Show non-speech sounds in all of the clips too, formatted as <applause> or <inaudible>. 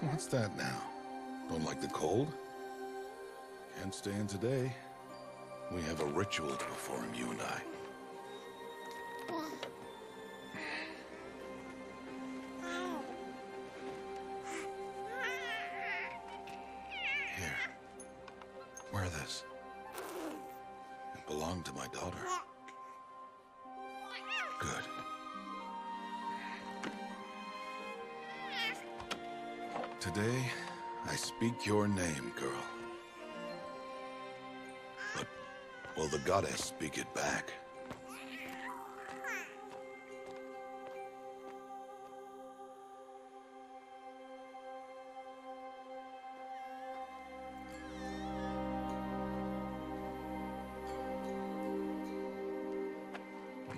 What's that now? Don't like the cold? Can't today. We have a ritual to perform, you and I. it back?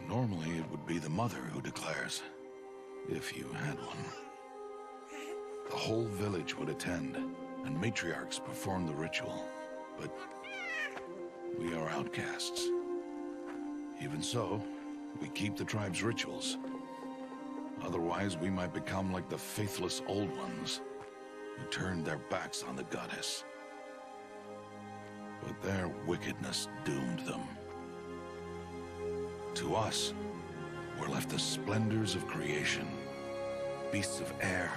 Normally, it would be the mother who declares, if you had one. The whole village would attend, and matriarchs perform the ritual. But we are outcasts. Even so, we keep the tribe's rituals. Otherwise, we might become like the faithless Old Ones, who turned their backs on the goddess. But their wickedness doomed them. To us, were left the splendors of creation. Beasts of air,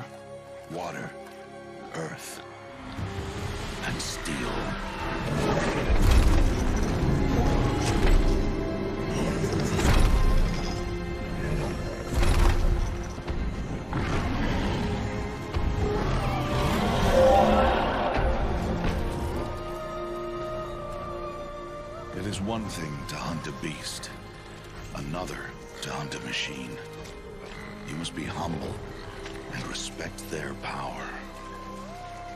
water, earth, and steel. Another to hunt a machine. You must be humble and respect their power.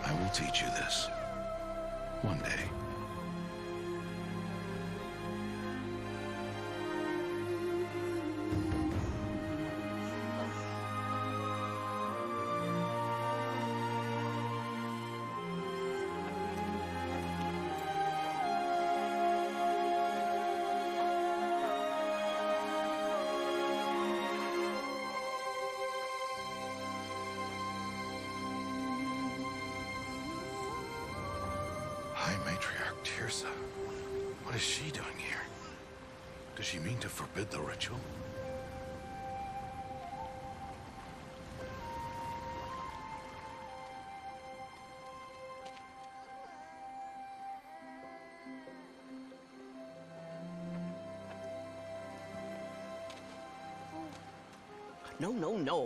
I will teach you this. One day.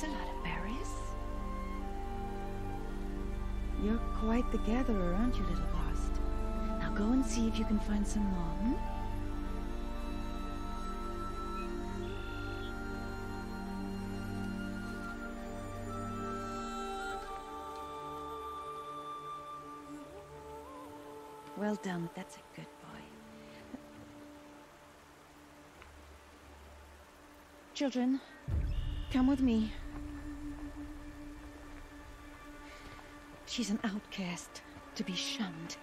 That's a lot of berries. You're quite the gatherer, aren't you, little Lost? Now go and see if you can find some more. hmm? Well done. That's a good boy. Children, come with me. She's an outcast, to be shunned.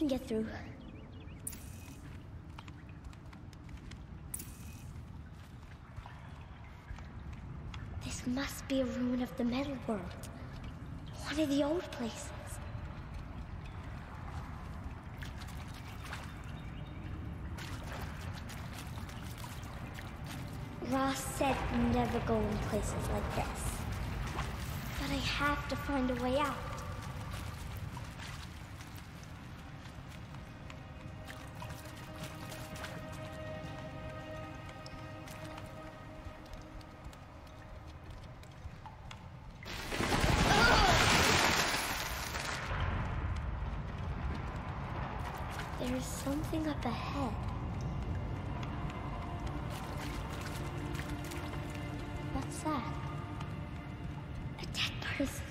Can get through. This must be a ruin of the metal world. One of the old places. Rost said never go in places like this. But I have to find a way out. Up ahead. What's that? A dead person.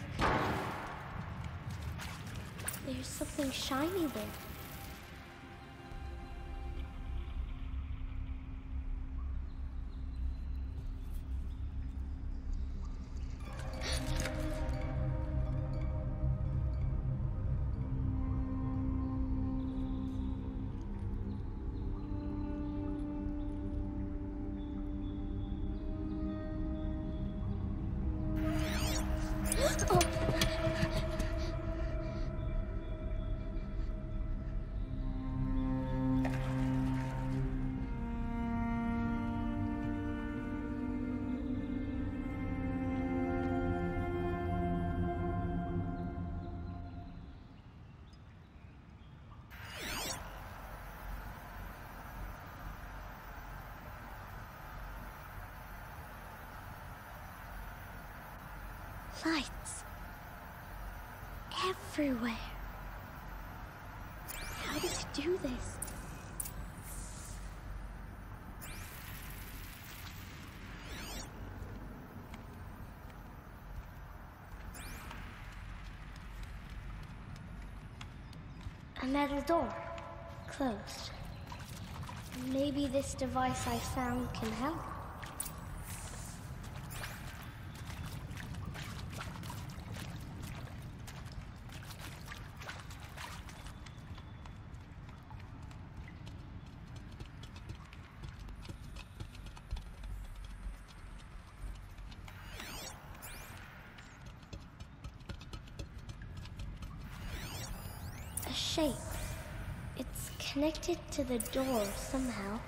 There's something shiny there. Lights. everywhere. How did you do this? A metal door. Closed. Maybe this device I found can help. A shape. It's connected to the door somehow.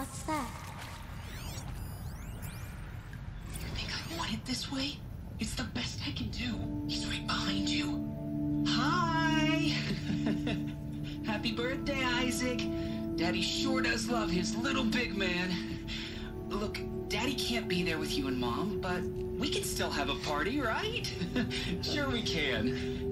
What's that? You think I want it this way? It's the best I can do. He's right behind you. Hi! <laughs> Happy birthday, Isaac. Daddy sure does love his little big man. Look, Daddy can't be there with you and Mom, but we can still have a party, right? <laughs> sure we can.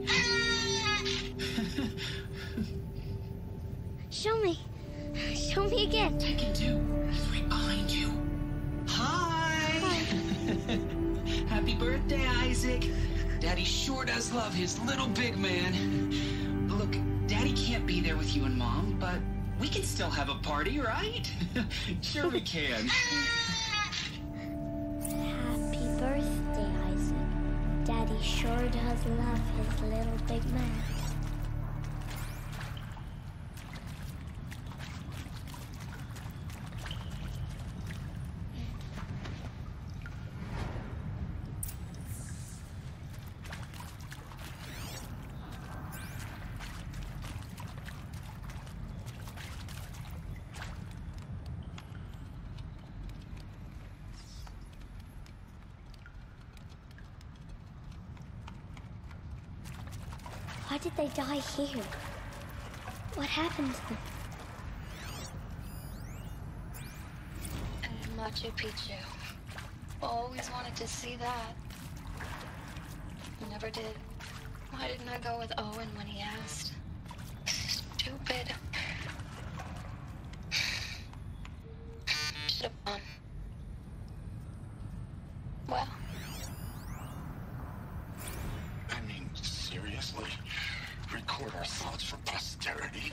Love his little big man. Look, Daddy can't be there with you and Mom, but we can still have a party, right? <laughs> sure we can. <laughs> Happy birthday, Isaac. Daddy sure does love his little big man. Why did they die here? What happened to them? And Machu Picchu. Always wanted to see that. Never did. Why didn't I go with Owen when he asked? Stupid. Should have gone. Well, I mean, seriously? Record our thoughts for posterity.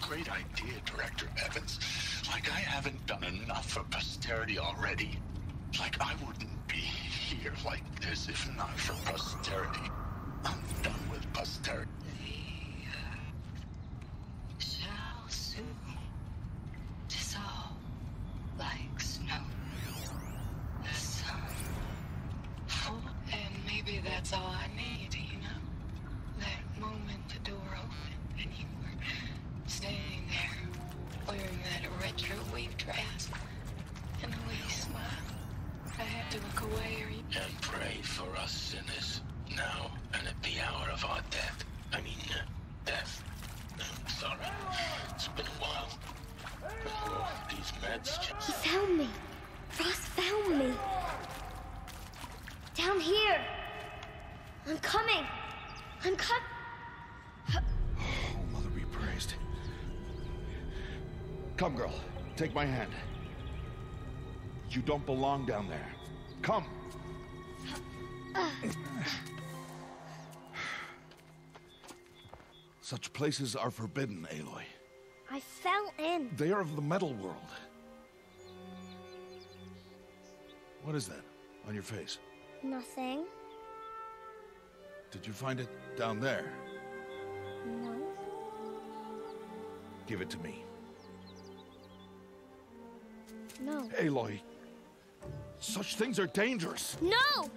Great idea, Director Evans. Like I haven't done enough for posterity already. Like I wouldn't be here like this if not for posterity. I'm done with posterity. shall soon dissolve like snow. The sun. Oh, and maybe that's all I need, you know? That moment the door opened and you were standing there wearing that retro weave dress and the way you smiled. I had to look away or you And pray for us sinners, now and at the hour of our You don't belong down there. Come. Such places are forbidden, Aloy. I fell in. They are of the metal world. What is that on your face? Nothing. Did you find it down there? No. Give it to me. No. Aloy, such things are dangerous. No!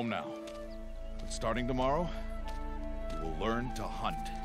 Home now. But starting tomorrow, you will learn to hunt.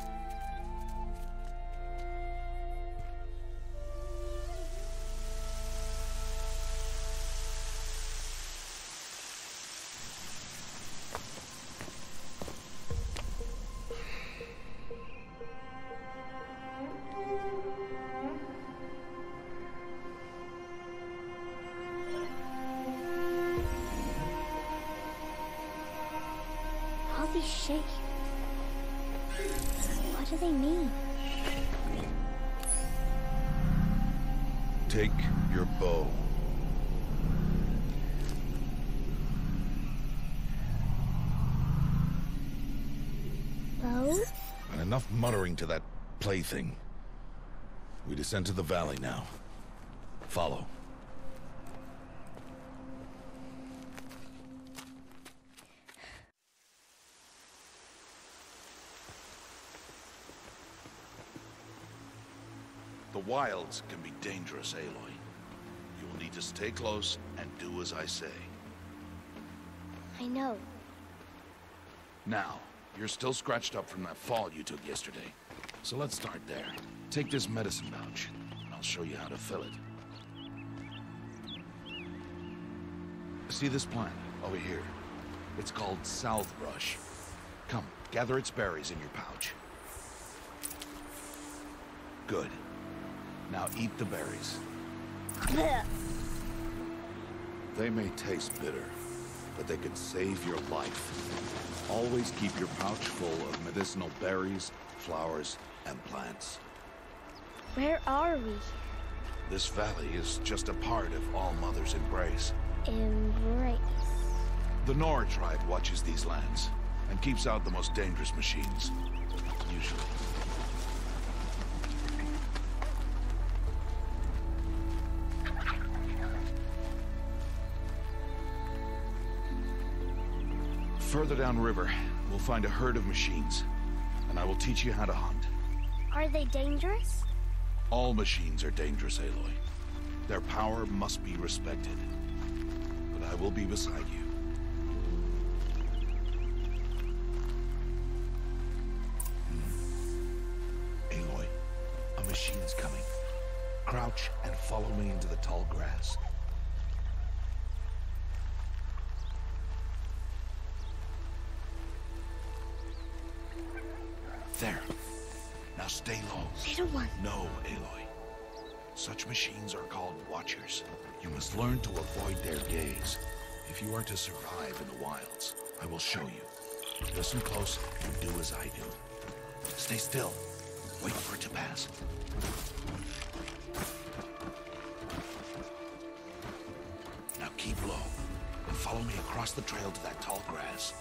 Enough muttering to that plaything. We descend to the valley now. Follow. The wilds can be dangerous, Aloy. You will need to stay close and do as I say. I know. Now, you're still scratched up from that fall you took yesterday. So let's start there. Take this medicine pouch, and I'll show you how to fill it. See this plant over here? It's called salvebrush. Come, gather its berries in your pouch. Good. Now eat the berries. They may taste bitter, but they can save your life. Always keep your pouch full of medicinal berries, flowers, and plants. Where are we? This valley is just a part of All Mother's embrace. Embrace. The Nora tribe watches these lands and keeps out the most dangerous machines. Usually. Further downriver, we'll find a herd of machines, and I will teach you how to hunt. Are they dangerous? All machines are dangerous, Aloy. Their power must be respected. But I will be beside you. Hmm. Aloy, a machine's coming. Crouch and follow me into the tall grass. Such machines are called Watchers. You must learn to avoid their gaze. If you are to survive in the wilds, I will show you. Listen close and do as I do. Stay still. Wait for it to pass. Now keep low and follow me across the trail to that tall grass.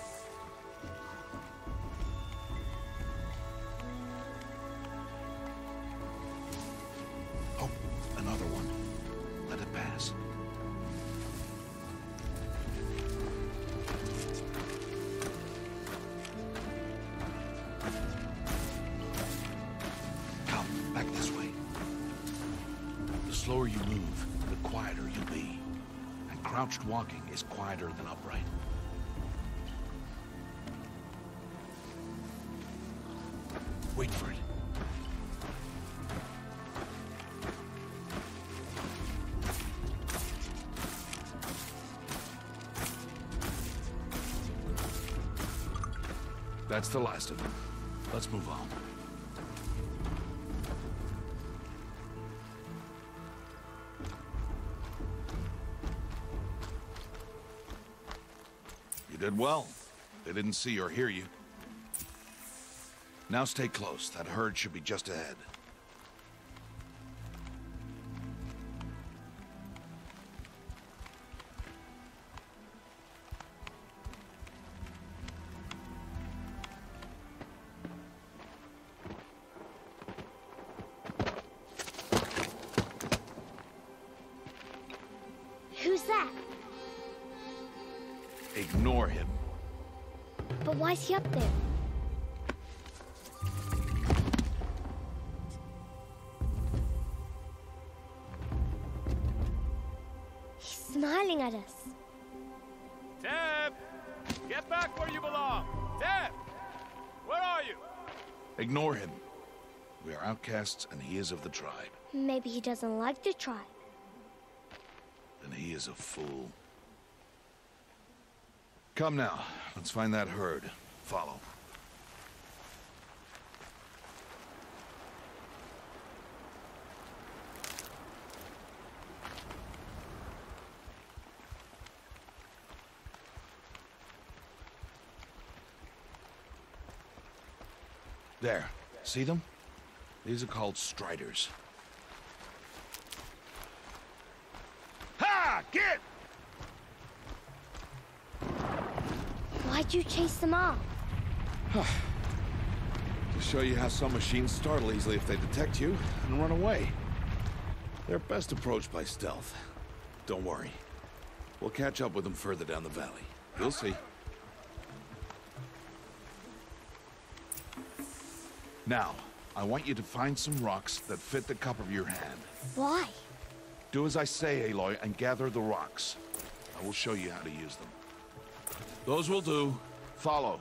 That's the last of them. Let's move on. You did well. They didn't see or hear you. Now stay close. That herd should be just ahead. But up there? He's smiling at us. Teb! Get back where you belong! Teb! Where are you? Ignore him. We are outcasts, and he is of the tribe. Maybe he doesn't like the tribe. Then he is a fool. Come now. Let's find that herd. Follow. There. See them? These are called striders. Ha! Get! Why'd you chase them off? <sighs> To show you how some machines startle easily if they detect you and run away. They're best approached by stealth. Don't worry. We'll catch up with them further down the valley. You'll see. Now, I want you to find some rocks that fit the cup of your hand. Why? Do as I say, Aloy, and gather the rocks. I will show you how to use them. Those will do. Follow.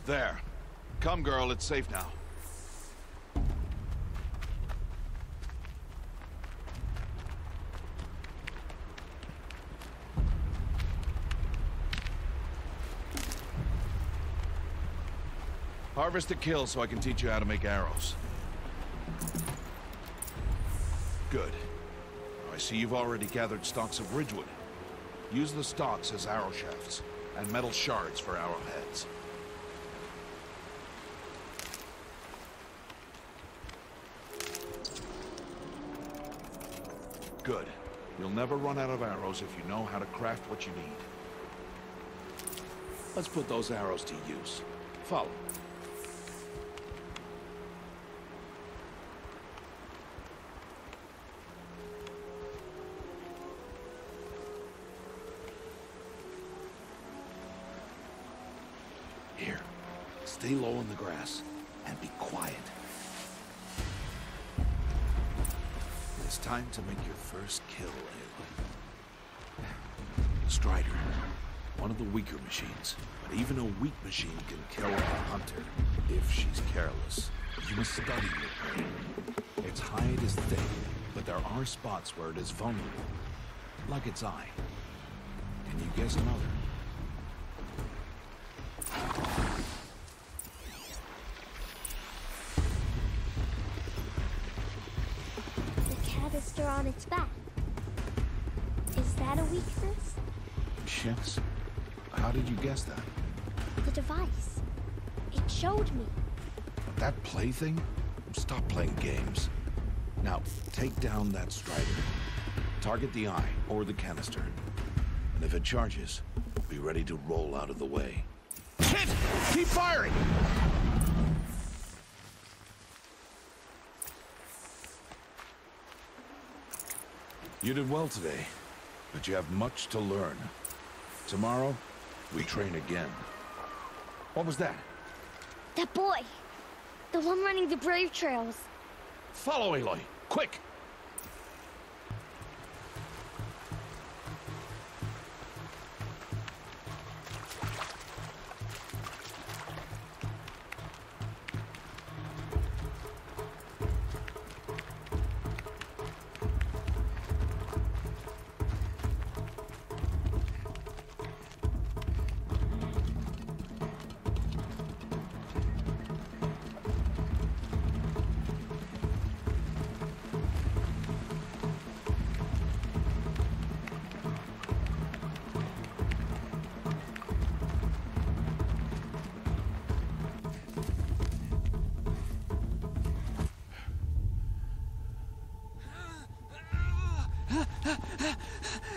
There. Come, girl, it's safe now. Harvest a kill so I can teach you how to make arrows. Good. I see you've already gathered stalks of Ridgewood. Use the stalks as arrow shafts, and metal shards for arrowheads. Good. You'll never run out of arrows if you know how to craft what you need. Let's put those arrows to use. Follow. First kill, Aloy. Strider. One of the weaker machines. But even a weak machine can kill a hunter, if she's careless. You must study prey. Its hide is thick, but there are spots where it is vulnerable. Like its eye. Can you guess another? Its back. Is that a weakness? Yes. How did you guess that? The device. It showed me. That plaything? Stop playing games. Now, take down that strider. Target the eye, or the canister. And if it charges, be ready to roll out of the way. Hit! Keep firing! You did well today, but you have much to learn. Tomorrow, we train again. What was that? That boy. The one running the brave trails. Follow Aloy, quick!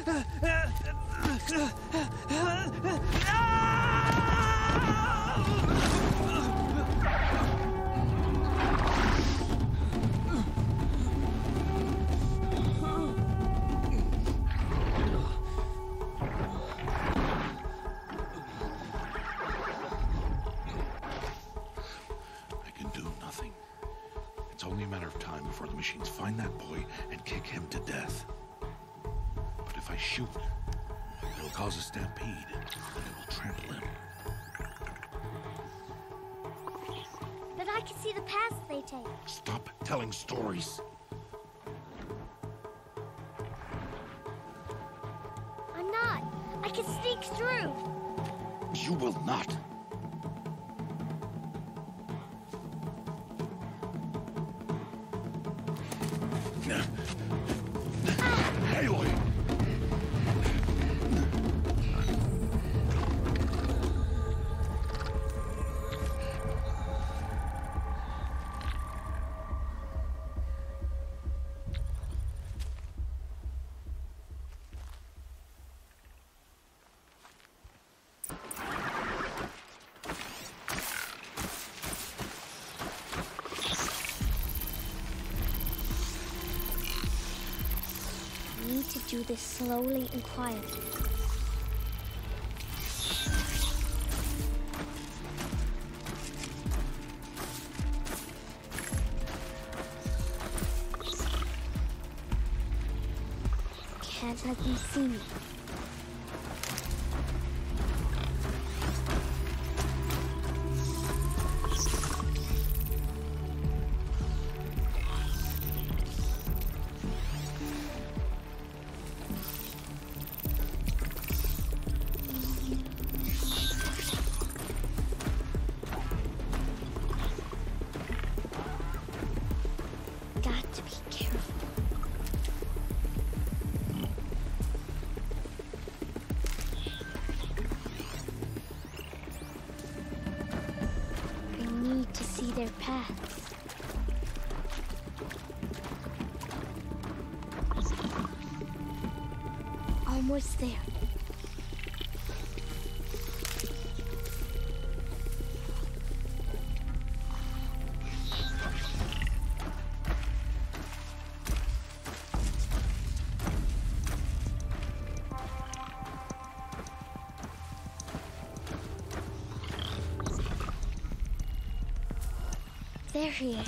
I stories. I'm not. I can sneak through. You will not. This slowly and quietly. Can't let them see me. There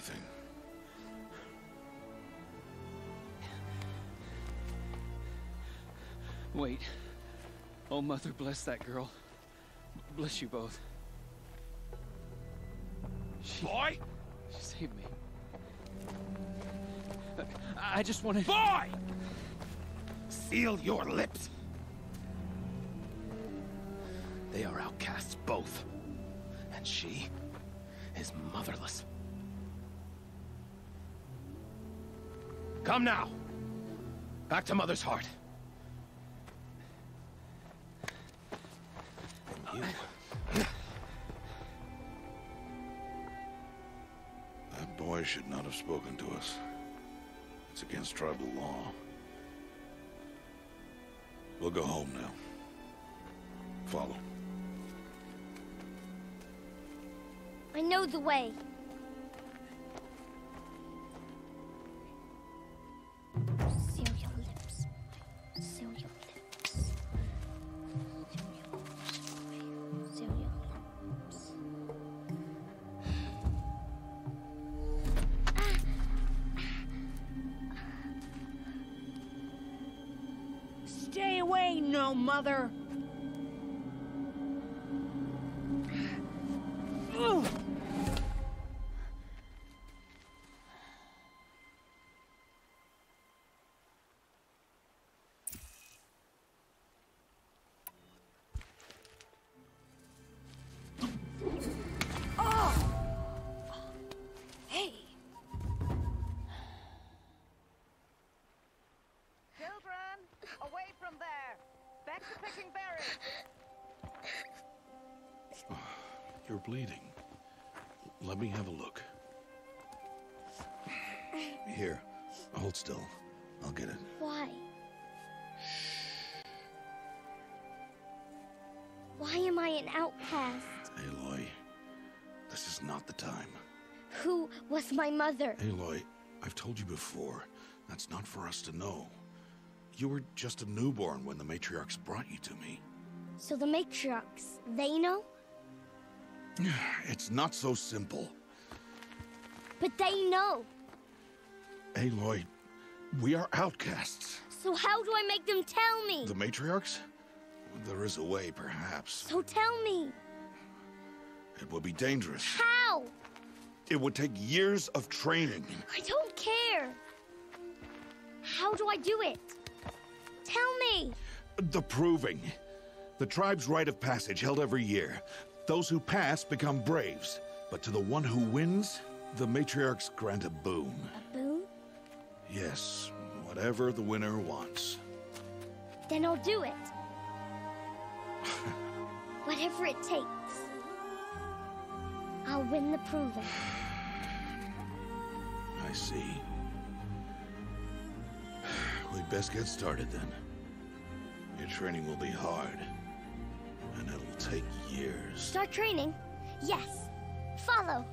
plaything. Wait. Oh, Mother, bless that girl. Bless you both. She, Boy! she saved me. I, I just wanted... Boy! Seal your lips. Come now. Back to Mother's heart. And you... That boy should not have spoken to us. It's against tribal law. We'll go home now. Follow. I know the way. An outcast? Aloy, this is not the time. Who was my mother? Aloy, I've told you before, that's not for us to know. You were just a newborn when the matriarchs brought you to me. So the matriarchs, they know? <sighs> It's not so simple. But they know. Aloy, we are outcasts. So how do I make them tell me? The matriarchs? There is a way, perhaps. So tell me. It would be dangerous. How? It would take years of training. I don't care. How do I do it? Tell me. The proving. The tribe's rite of passage held every year. Those who pass become braves. But to the one who wins, the matriarchs grant a boon. A boon? Yes, whatever the winner wants. Then I'll do it. Whatever it takes. I'll win the proving. I see. We'd best get started then. Your training will be hard. And it'll take years. Start training? Yes. Follow.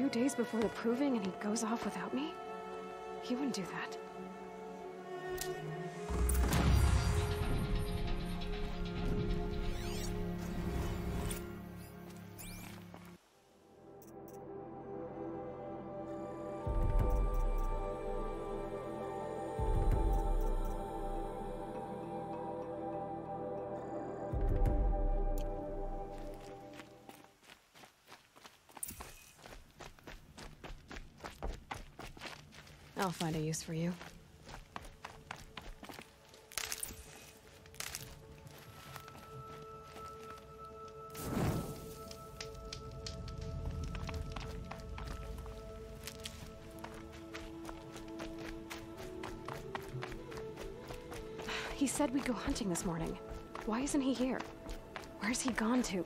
Two days before the proving and he goes off without me? He wouldn't do that. Find a use for you. He said we'd go hunting this morning. Why isn't he here? Where's he gone to?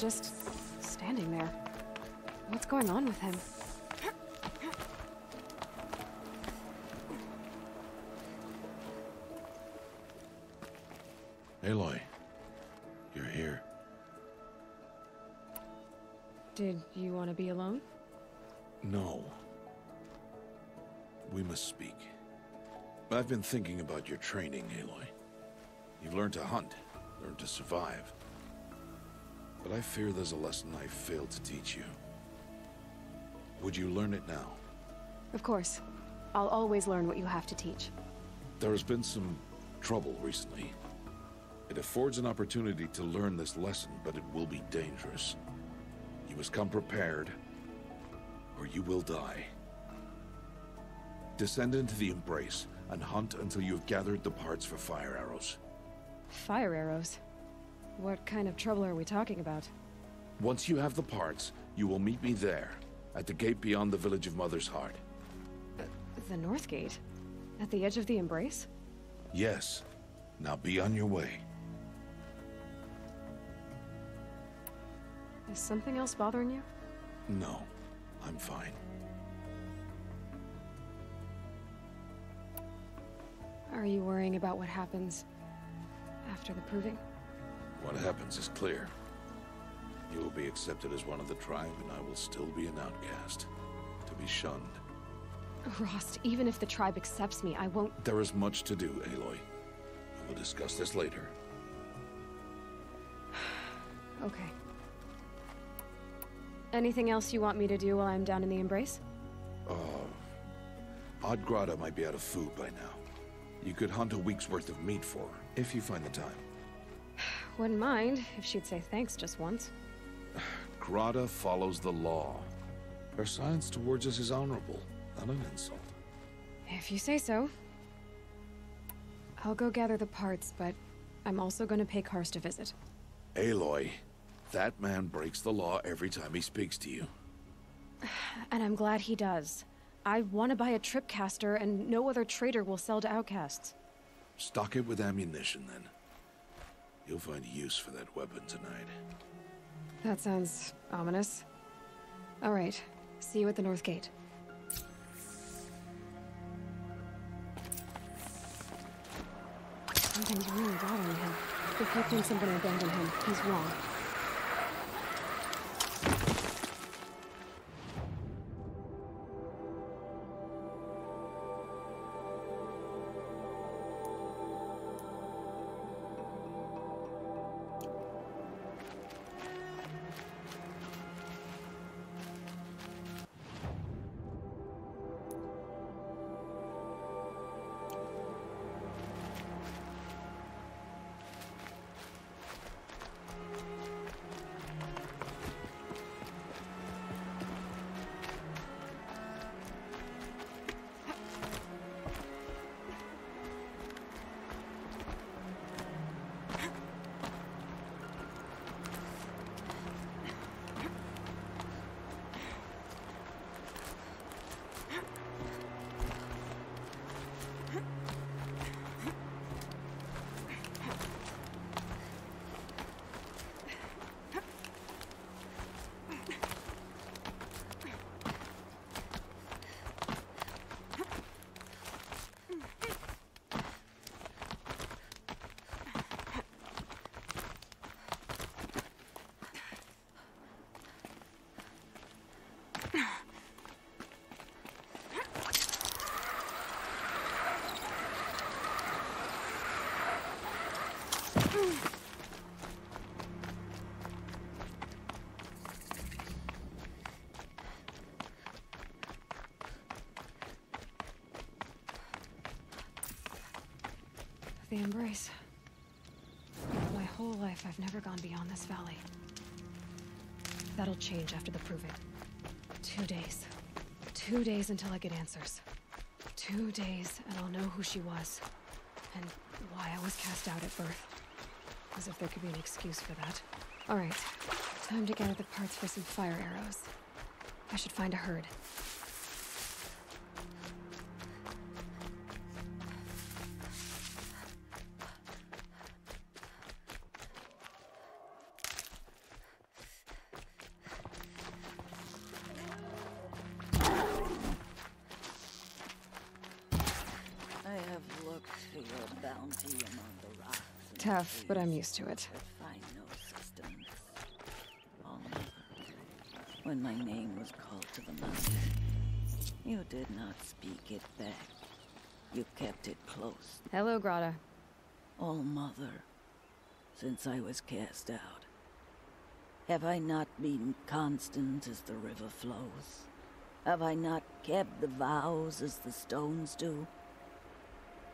Just standing there. What's going on with him? Aloy, you're here. Did you want to be alone? No. We must speak. I've been thinking about your training, Aloy. You've learned to hunt, learned to survive. But I fear there's a lesson I failed to teach you. Would you learn it now? Of course. I'll always learn what you have to teach. There has been some trouble recently. It affords an opportunity to learn this lesson, but it will be dangerous. You must come prepared, or you will die. Descend into the Embrace, and hunt until you have gathered the parts for fire arrows. Fire arrows? What kind of trouble are we talking about? Once you have the parts, you will meet me there, at the gate beyond the village of Mother's Heart. Uh, the North Gate? At the edge of the Embrace? Yes. Now be on your way. Is something else bothering you? No, I'm fine. Are you worrying about what happens after the proving? What happens is clear. You will be accepted as one of the tribe, and I will still be an outcast. To be shunned. Rost, even if the tribe accepts me, I won't. There is much to do, Aloy. We will discuss this later. <sighs> Okay. Anything else you want me to do while I'm down in the Embrace? Uh, Odd Grata might be out of food by now. You could hunt a week's worth of meat for her, if you find the time. Wouldn't mind if she'd say thanks just once. Grata follows the law. Her silence towards us is honorable, not an insult. If you say so. I'll go gather the parts, but I'm also going to pay Karst a visit. Aloy, that man breaks the law every time he speaks to you. <sighs> And I'm glad he does. I want to buy a tripcaster, and no other trader will sell to outcasts. Stock it with ammunition, then. You'll find use for that weapon tonight. That sounds ominous. All right, see you at the North Gate. Something's really bothering him. The captain's gonna abandon him. He's wrong. The embrace. My whole life, I've never gone beyond this valley. That'll change after the proving. Two days. Two days until I get answers. Two days, and I'll know who she was. And why I was cast out at birth. As if there could be an excuse for that. Alright, time to gather the parts for some fire arrows. I should find a herd. But I'm used to it. but find no sustenance. Mother, when my name was called to the mountain, you did not speak it back. You kept it close. Hello, Grata. Oh, mother, since I was cast out, have I not been constant as the river flows? Have I not kept the vows as the stones do?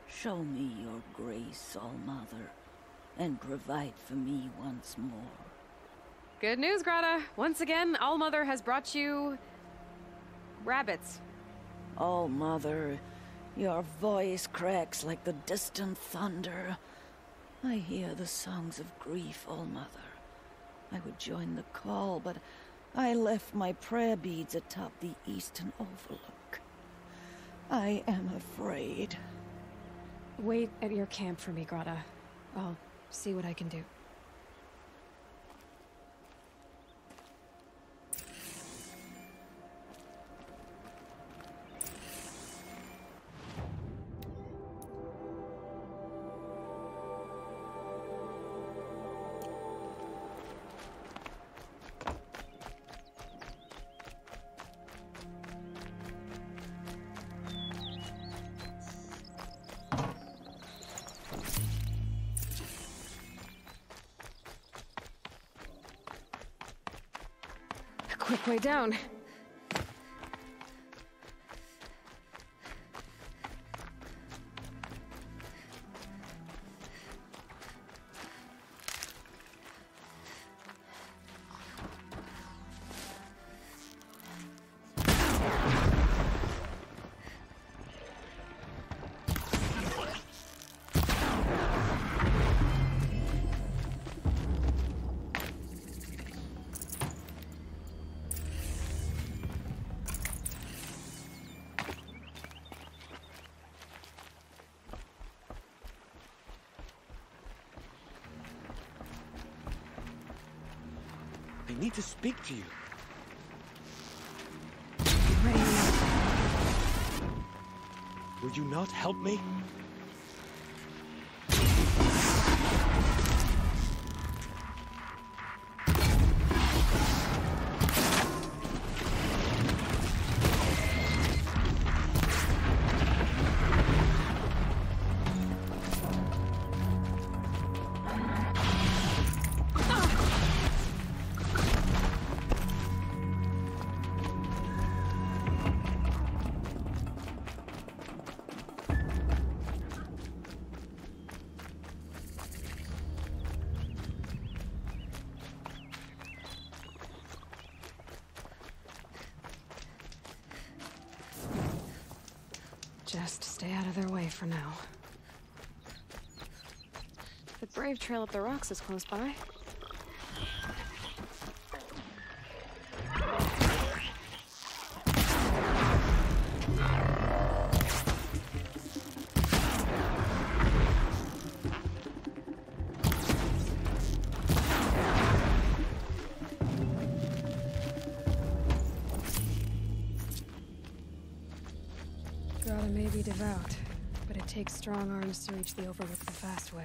Show me your grace, All Mother, and provide for me once more. Good news, Grata. Once again, All Mother has brought you. rabbits. All Mother, your voice cracks like the distant thunder. I hear the songs of grief, All Mother. I would join the call, but I left my prayer beads atop the eastern overlook. I am afraid. Wait at your camp for me, Grata. I'll see what I can do. Way down. Speak to you. Would you not help me? For now. The Brave Trail up the rocks is close by. Strong arms to reach the Overlook the fast way.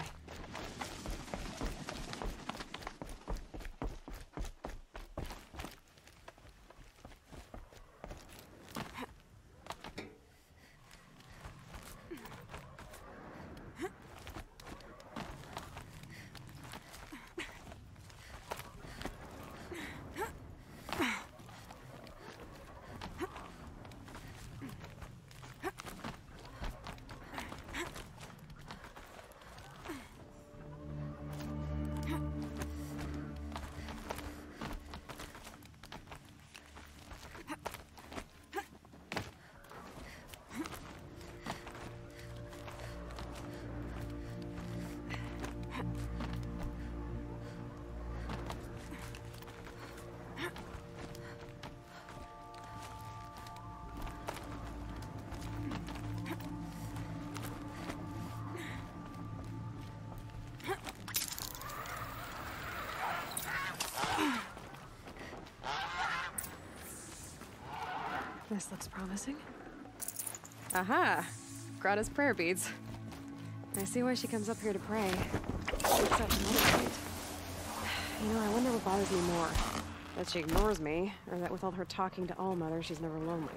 This looks promising. Aha! Grata's prayer beads. I see why she comes up here to pray. You know, I wonder what bothers me more. That she ignores me, or that with all her talking to All Mother, she's never lonely.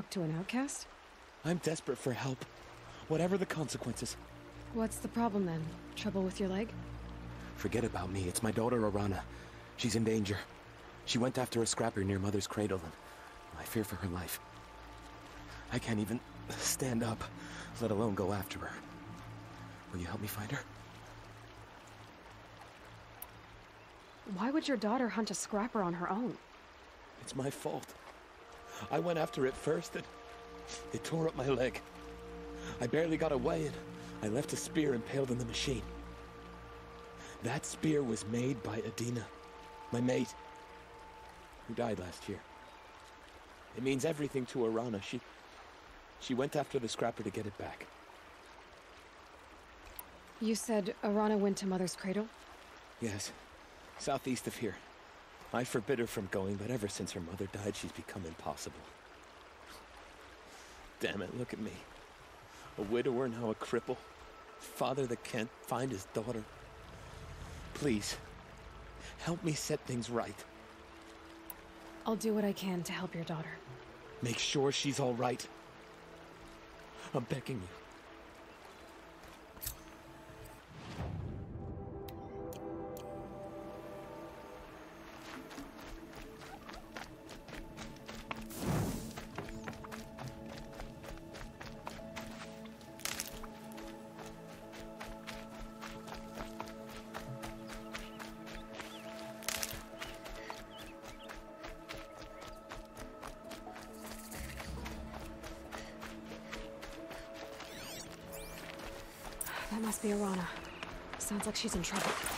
Talk to an outcast? I'm desperate for help. Whatever the consequences. What's the problem then? Trouble with your leg? Forget about me. It's my daughter, Arana. She's in danger. She went after a scrapper near Mother's cradle, and I fear for her life. I can't even stand up, let alone go after her. Will you help me find her? Why would your daughter hunt a scrapper on her own? It's my fault. I went after it first, and it tore up my leg. I barely got away, and I left a spear impaled in the machine. That spear was made by Adina, my mate, who died last year. It means everything to Arana. She... she went after the scrapper to get it back. You said Arana went to Mother's cradle? Yes, southeast of here. I forbid her from going, but ever since her mother died, she's become impossible. Damn it, look at me. A widower, now a cripple. Father that can't find his daughter. Please, help me set things right. I'll do what I can to help your daughter. Make sure she's all right. I'm begging you. She's in trouble.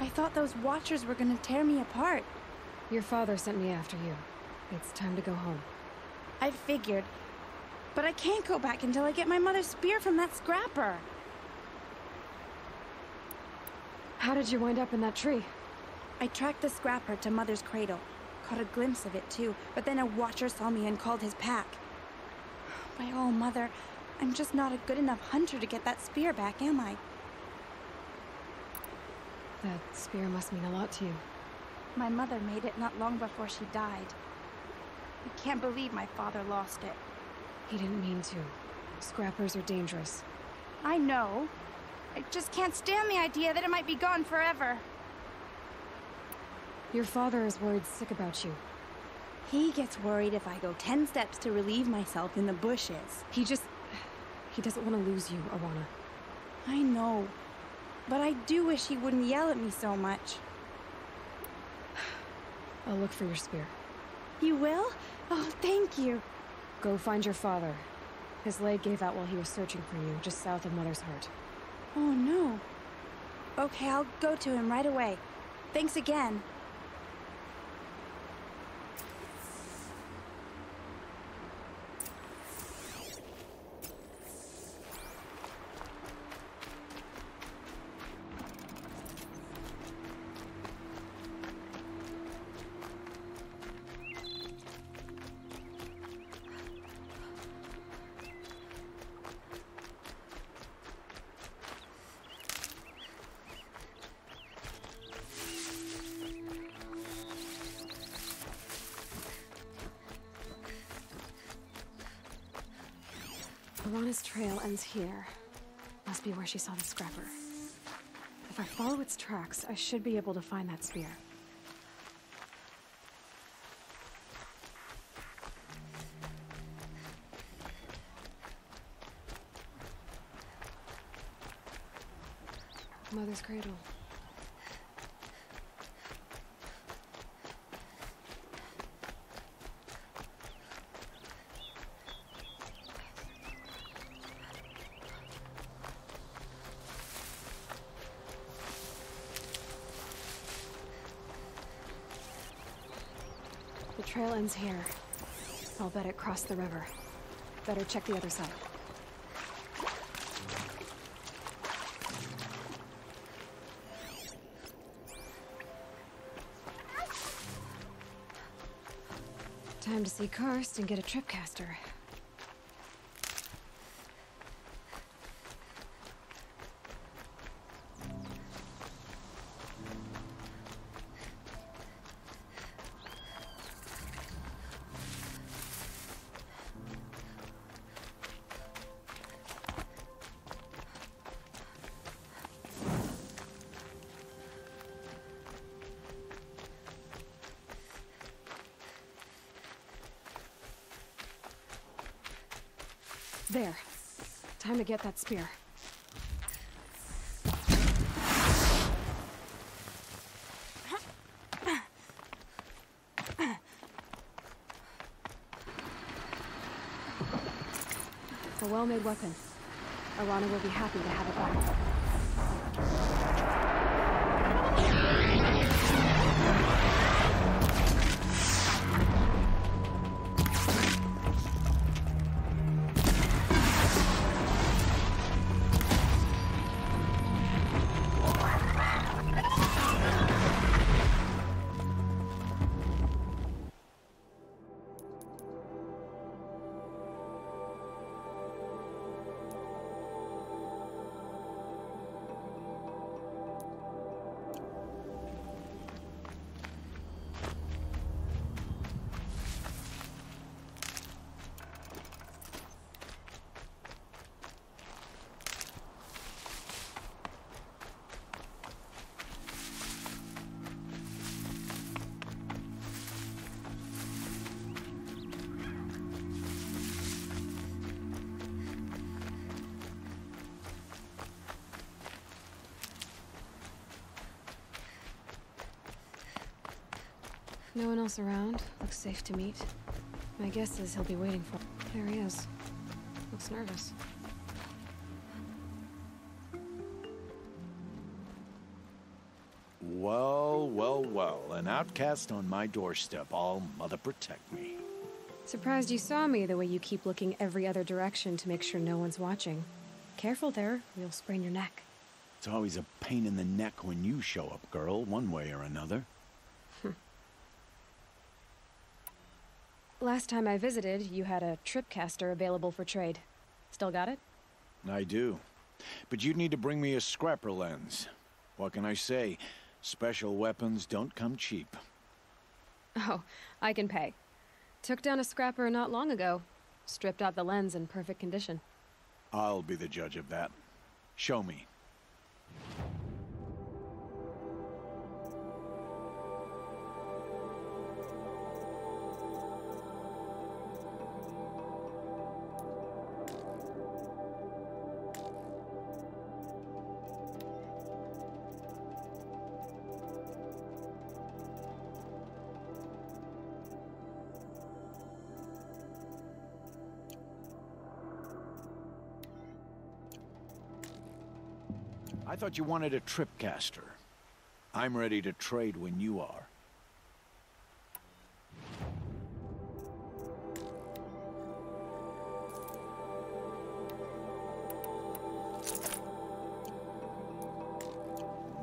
I thought those watchers were gonna tear me apart. Your father sent me after you. It's time to go home. I figured. But I can't go back until I get my mother's spear from that scrapper. How did you wind up in that tree? I tracked the scrapper to Mother's cradle. Caught a glimpse of it too, but then a watcher saw me and called his pack. <sighs> By all oh, Mother, I'm just not a good enough hunter to get that spear back, am I? That spear must mean a lot to you. My mother made it not long before she died. I can't believe my father lost it. He didn't mean to. Scrappers are dangerous. I know. I just can't stand the idea that it might be gone forever. Your father is worried sick about you. He gets worried if I go ten steps to relieve myself in the bushes. He just... He doesn't want to lose you, Arana. I know. But I do wish he wouldn't yell at me so much. <sighs> I'll look for your spear. You will? Oh, thank you. Go find your father. His leg gave out while he was searching for you, just south of Mother's Heart. Oh, no. Okay, I'll go to him right away. Thanks again. Arana's trail ends here. Must be where she saw the scrapper. If I follow its tracks, I should be able to find that spear. Mother's cradle. Trail ends here. I'll bet it crossed the river. Better check the other side. Time to see Karst and get a tripcaster. Get that spear. A well-made weapon. Arana will be happy to have it back. No one else around. Looks safe to meet. My guess is he'll be waiting for... There he is. Looks nervous. Well, well, well. An outcast on my doorstep. All mother protect me. Surprised you saw me the way you keep looking every other direction to make sure no one's watching. Careful there, you'll sprain your neck. It's always a pain in the neck when you show up, girl, one way or another. Last time I visited, you had a tripcaster available for trade. Still got it? I do. But you'd need to bring me a scrapper lens. What can I say? Special weapons don't come cheap. Oh, I can pay. Took down a scrapper not long ago. Stripped out the lens in perfect condition. I'll be the judge of that. Show me. Thought you wanted a tripcaster. I'm ready to trade when you are.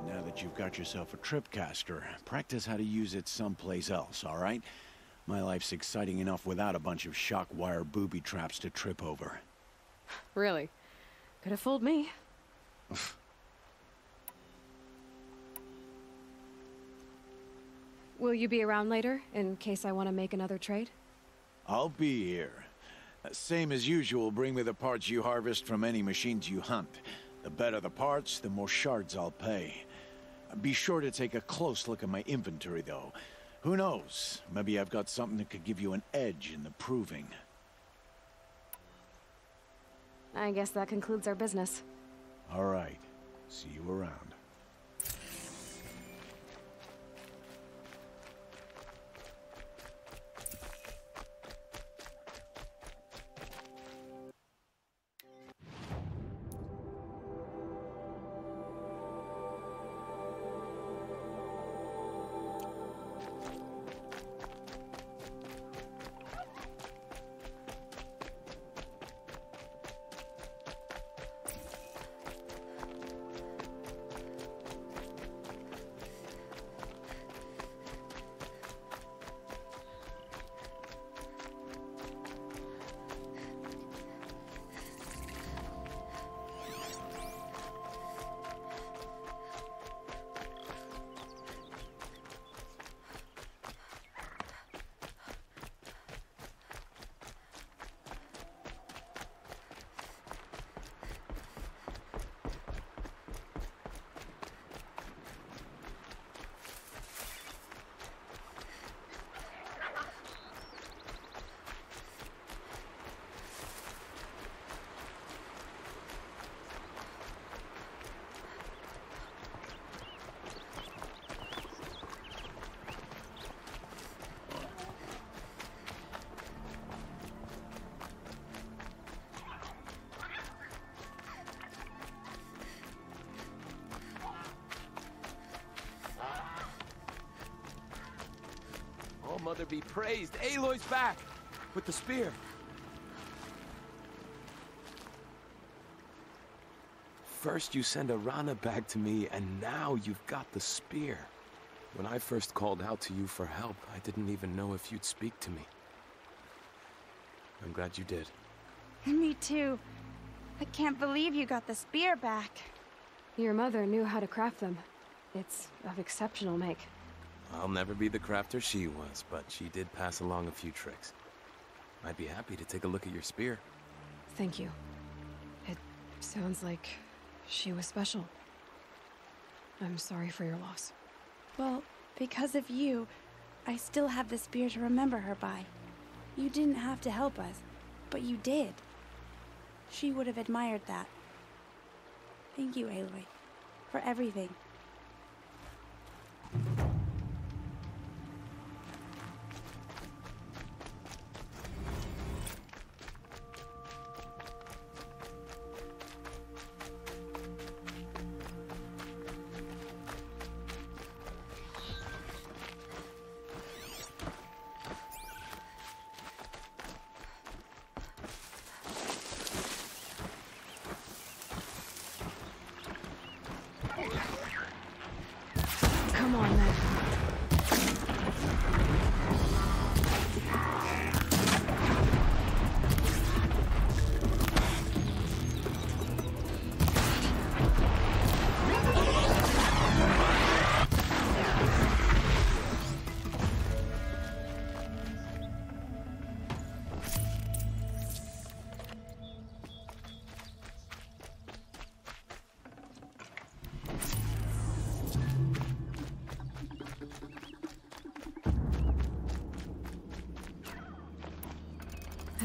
Now that you've got yourself a tripcaster, practice how to use it someplace else, all right? My life's exciting enough without a bunch of shock wire booby traps to trip over. Really? Could have fooled me. <laughs> Will you be around later, in case I want to make another trade? I'll be here. Same as usual, bring me the parts you harvest from any machines you hunt. The better the parts, the more shards I'll pay. Be sure to take a close look at my inventory, though. Who knows? Maybe I've got something that could give you an edge in the proving. I guess that concludes our business. All right. See you around. Be praised. Aloy's back! With the spear. First you send Arana back to me, and now you've got the spear. When I first called out to you for help, I didn't even know if you'd speak to me. I'm glad you did. Me too. I can't believe you got the spear back. Your mother knew how to craft them. It's of exceptional make. I'll never be the crafter she was, but she did pass along a few tricks. I'd be happy to take a look at your spear. Thank you. It sounds like she was special. I'm sorry for your loss. Well, because of you, I still have the spear to remember her by. You didn't have to help us, but you did. She would have admired that. Thank you, Aloy, for everything.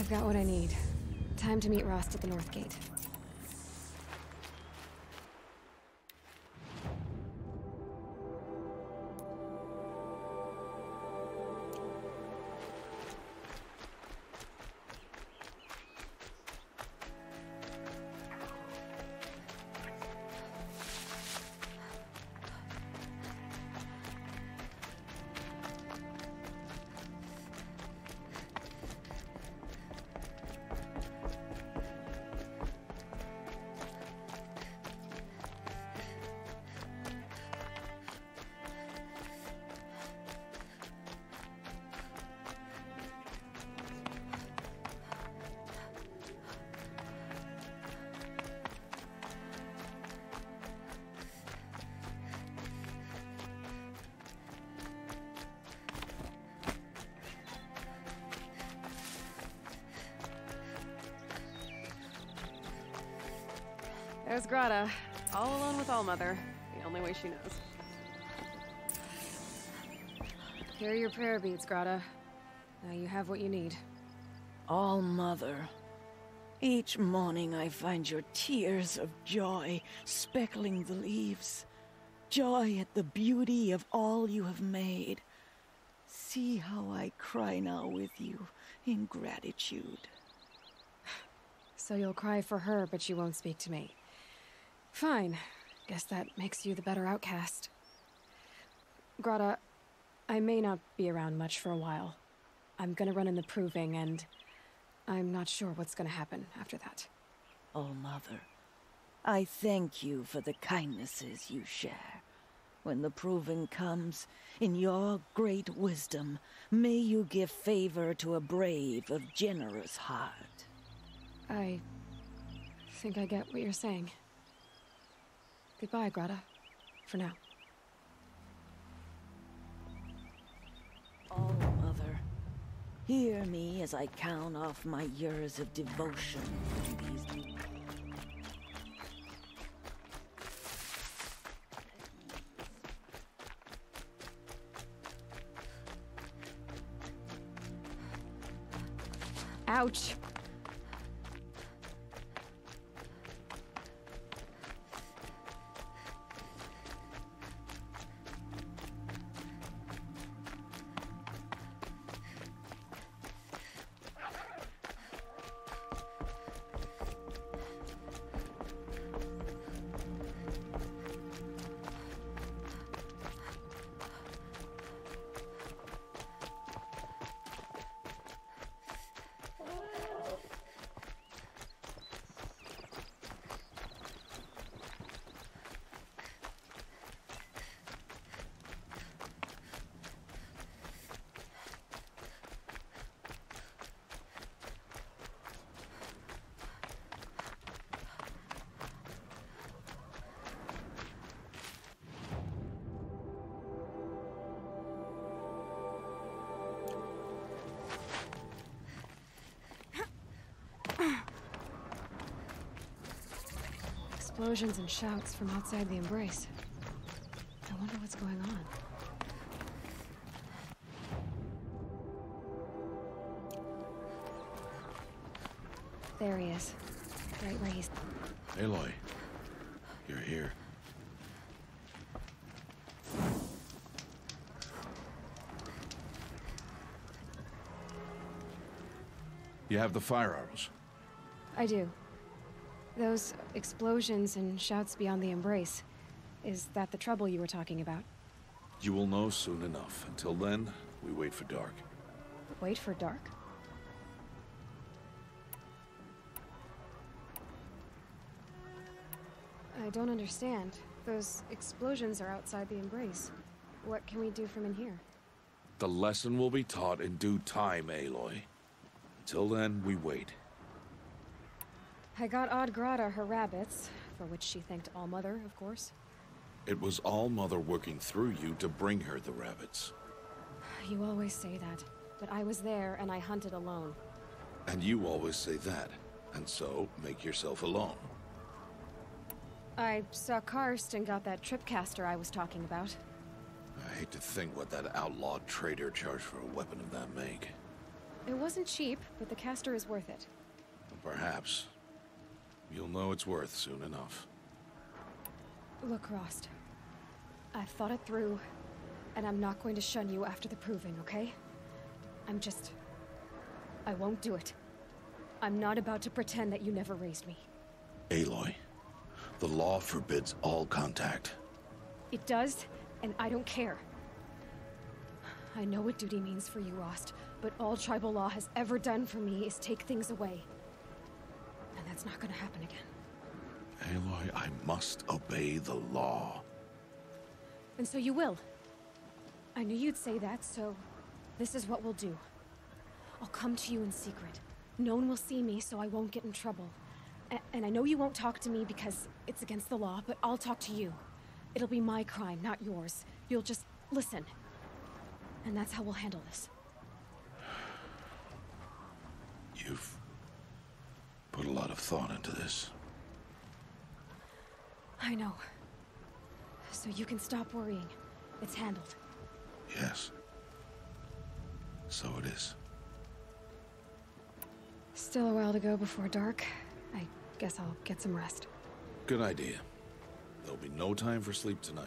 I've got what I need. Time to meet Rost at the North Gate. There's Grata, all alone with All-Mother, the only way she knows. Here are your prayer beads, Grata. Now you have what you need. All Mother. Each morning I find your tears of joy speckling the leaves. Joy at the beauty of all you have made. See how I cry now with you in gratitude. So you'll cry for her, but you won't speak to me. Fine. Guess that makes you the better outcast. Grata, I may not be around much for a while. I'm gonna run in the proving, and I'm not sure what's gonna happen after that. Oh, Mother, I thank you for the kindnesses you share. When the proving comes, in your great wisdom, may you give favor to a brave of generous heart. I think I get what you're saying. Goodbye, Grata. For now. Oh, Mother, hear me as I count off my years of devotion to these Ouch! Explosions and shouts from outside the embrace. I wonder what's going on. There he is. Right where he's... Aloy, you're here. You have the firearms. I do. Those explosions and shouts beyond the embrace. Is that the trouble you were talking about? You will know soon enough. Until then, we wait for dark. Wait for dark? I don't understand. Those explosions are outside the embrace. What can we do from in here? The lesson will be taught in due time, Aloy. Until then, we wait. I got Old Grata her rabbits, for which she thanked All-Mother, of course. It was All Mother working through you to bring her the rabbits. You always say that, but I was there and I hunted alone. And you always say that. And so, make yourself alone. I saw Karst and got that tripcaster I was talking about. I hate to think what that outlawed trader charged for a weapon of that make. It wasn't cheap, but the caster is worth it. Perhaps. You'll know it's worth soon enough. Look, Rost. I've thought it through, and I'm not going to shun you after the proving, okay? I'm just... I won't do it. I'm not about to pretend that you never raised me. Aloy, the law forbids all contact. It does, and I don't care. I know what duty means for you, Rost, but all tribal law has ever done for me is take things away. That's not gonna happen again. Aloy, I must obey the law. And so you will. I knew you'd say that, so this is what we'll do. I'll come to you in secret. No one will see me, so I won't get in trouble. A and I know you won't talk to me because it's against the law, but I'll talk to you. It'll be my crime, not yours. You'll just listen. And that's how we'll handle this. You've put a lot of thought into this. I know. So you can stop worrying. It's handled. Yes. So it is. Still a while to go before dark. I guess I'll get some rest. Good idea. There'll be no time for sleep tonight.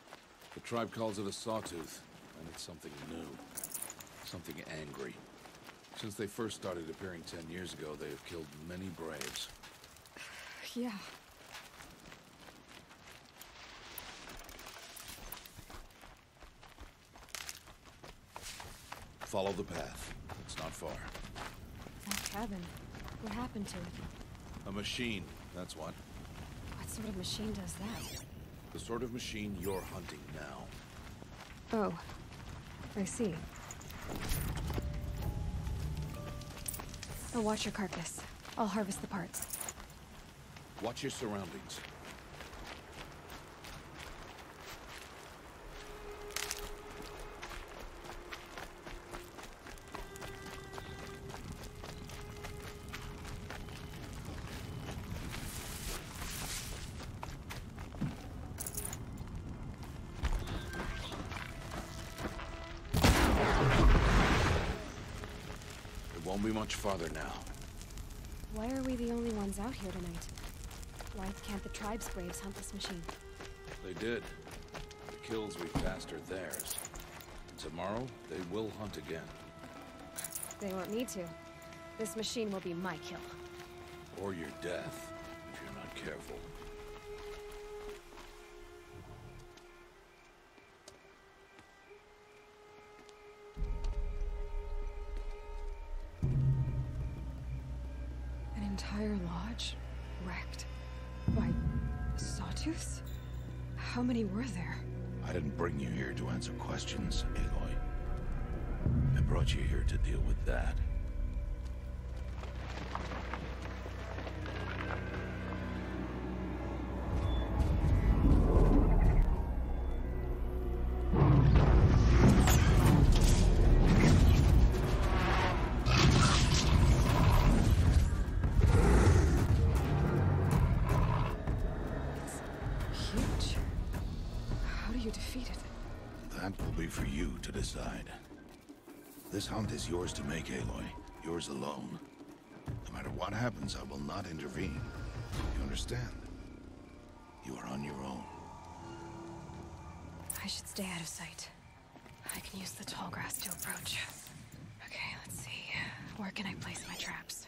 The tribe calls it a sawtooth, and it's something new. Something angry. Since they first started appearing ten years ago, they have killed many braves. Yeah. Follow the path. It's not far. That cabin. What happened to it? A machine, that's what. What sort of machine does that? The sort of machine you're hunting now. Oh. I see. I'll watch your carcass. I'll harvest the parts. Watch your surroundings. Much farther now. Why are we the only ones out here tonight? Why can't the tribe's braves hunt this machine? They did. The kills we passed are theirs. Tomorrow, they will hunt again. They won't need to. This machine will be my kill. Or your death, if you're not careful. Sawtooths? How many were there? I didn't bring you here to answer questions, Aloy. I brought you here to deal with that. Yours to make, Aloy. Yours alone. No matter what happens, I will not intervene. You understand? You are on your own. I should stay out of sight. I can use the tall grass to approach. Okay, let's see. Where can I place my traps?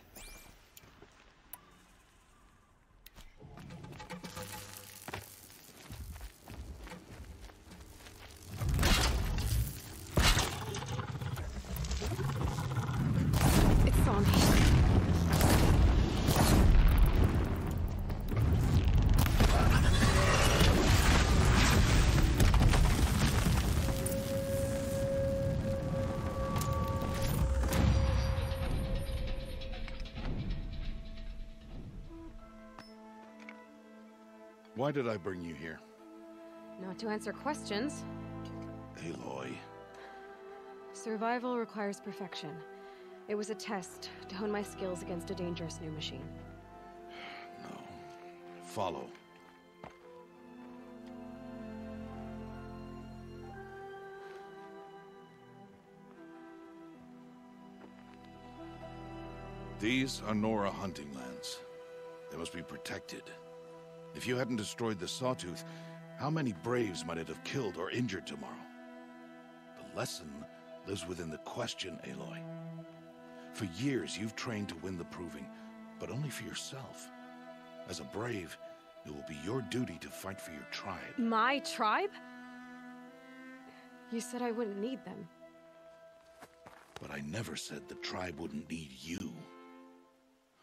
Why did I bring you here? Not to answer questions. Aloy. Survival requires perfection. It was a test to hone my skills against a dangerous new machine. No. Follow. These are Nora hunting lands. They must be protected. If you hadn't destroyed the Sawtooth, how many Braves might it have killed or injured tomorrow? The lesson lives within the question, Aloy. For years, you've trained to win the Proving, but only for yourself. As a Brave, it will be your duty to fight for your tribe. My tribe? You said I wouldn't need them. But I never said the tribe wouldn't need you.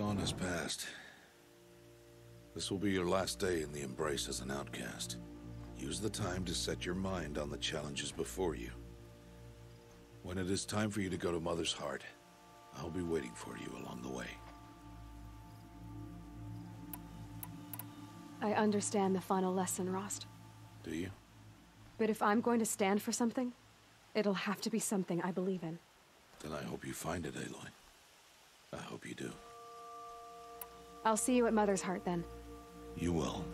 Dawn has passed. This will be your last day in the Embrace as an outcast. Use the time to set your mind on the challenges before you. When it is time for you to go to Mother's Heart, I'll be waiting for you along the way. I understand the final lesson, Rost. Do you? But if I'm going to stand for something, it'll have to be something I believe in. Then I hope you find it, Aloy. I hope you do. I'll see you at Mother's Heart then. You will.